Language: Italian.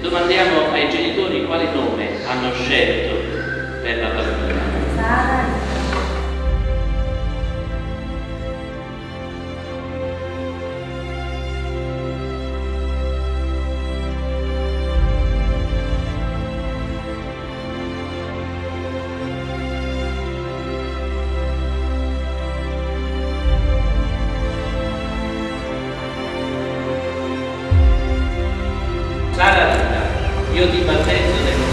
E domandiamo ai genitori quale nome hanno scelto io ti battezzo